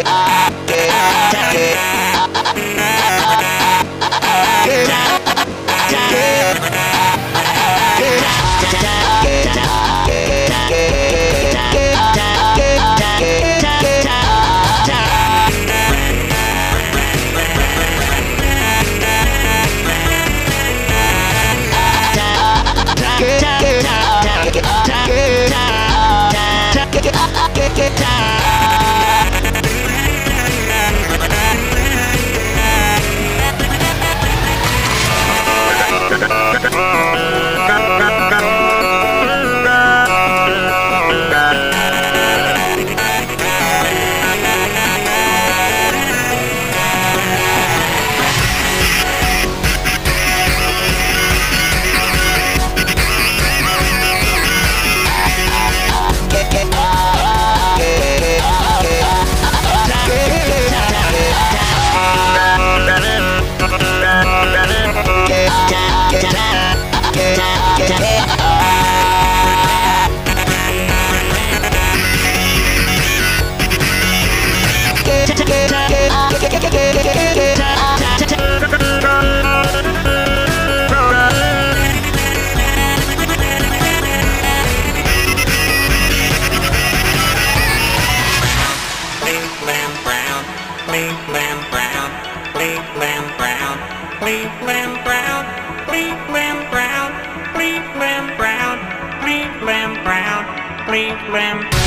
it. I Cleveland Brown.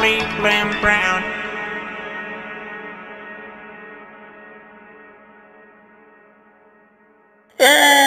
Cleveland Brown. Yeah.